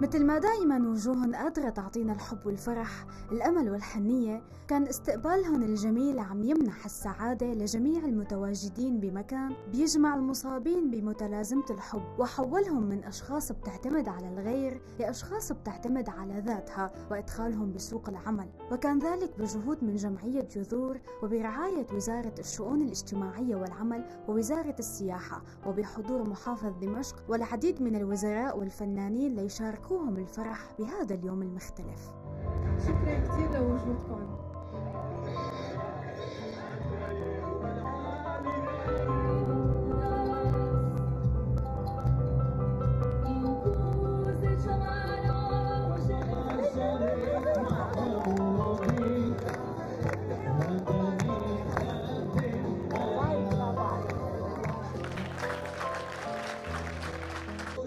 مثل ما دائما وجوههم قادرة تعطينا الحب والفرح الأمل والحنية كان استقبالهم الجميل عم يمنح السعادة لجميع المتواجدين بمكان بيجمع المصابين بمتلازمة الحب وحولهم من أشخاص بتعتمد على الغير لأشخاص بتعتمد على ذاتها وإدخالهم بسوق العمل. وكان ذلك بجهود من جمعية جذور وبرعاية وزارة الشؤون الاجتماعية والعمل ووزارة السياحة وبحضور محافظ دمشق والعديد من الوزراء والفنانين ليشاركوا يشاركوهم الفرح بهذا اليوم المختلف. شكرا كثير لوجودكم.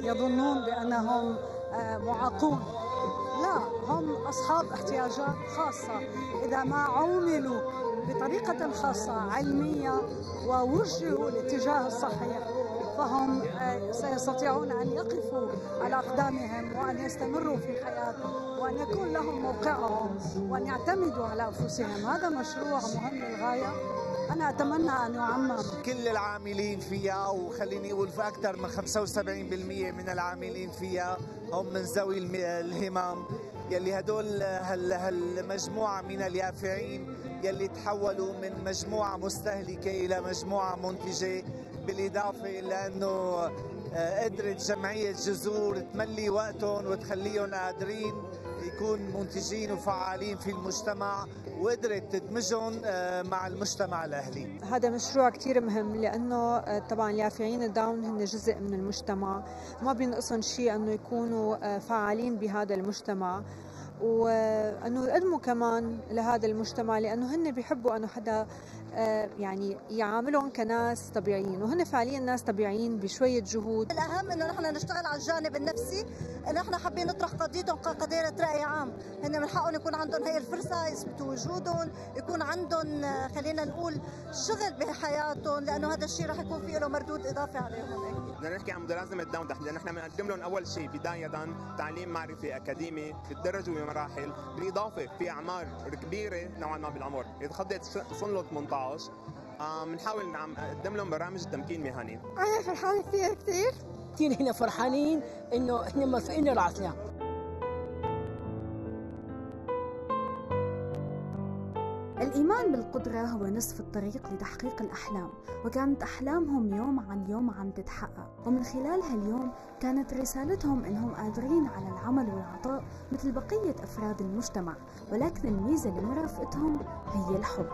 يظنون بأنهم معاقون. لا هم أصحاب احتياجات خاصة. إذا ما عوملوا بطريقة خاصة علمية ووجهوا الاتجاه الصحيح. فهم سيستطيعون أن يقفوا على أقدامهم وأن يستمروا في حياتهم وأن يكون لهم موقعهم وأن يعتمدوا على أنفسهم. هذا مشروع مهم للغاية. أنا أتمنى أن يعمم كل العاملين فيها وخليني أقول في أكثر من 75% من العاملين فيها هم من ذوي الهمم. يلي هدول هالمجموعة من اليافعين يلي تحولوا من مجموعة مستهلكة إلى مجموعة منتجة. بالإضافة لأنه آه، قدرت جمعية جذور تملي وقتهم وتخليهم قادرين يكون منتجين وفعالين في المجتمع وقدرت تدمجهم آه، مع المجتمع الأهلي. هذا مشروع كثير مهم لأنه آه، طبعا اليافعين الداون هن جزء من المجتمع، ما بينقصهم شيء أنه يكونوا فعالين بهذا المجتمع. وأنه يقدموا كمان لهذا المجتمع لأنه هن بيحبوا أنه حدا آه، يعني يعاملهم كناس طبيعيين. وهن فعليا ناس طبيعيين بشوية جهود. الأهم إنه نحن نشتغل على الجانب النفسي. نحن حابين نطرح قضيتهم كقضية رأي عام. هن من حقهم يكون عندهم هي الفرصة يثبتوا وجودهم يكون عندهم آه، خلينا نقول شغل بحياتهم لأنه هذا الشيء رح يكون فيه له مردود إضافي عليهم. بدنا نحكي عن متلازمه داون تحديدا نحن بنقدم لهم أول شيء بداية تعليم معرفي أكاديمي بتدرجوا بمراحل بالإضافة في أعمار كبيرة نوعا ما بالعمر. إذا خدت له 18 بنحاول نقدم لهم برامج تمكين مهني أنا فرحانه فيها كثير. كثير هنا فرحانين إنه إحنا موافقين راسنا. الإيمان بالقدرة هو نصف الطريق لتحقيق الأحلام وكانت أحلامهم يوم عن يوم عم تتحقق. ومن خلال هاليوم كانت رسالتهم أنهم قادرين على العمل والعطاء مثل بقية أفراد المجتمع ولكن الميزة اللي مرافقتهم هي الحب.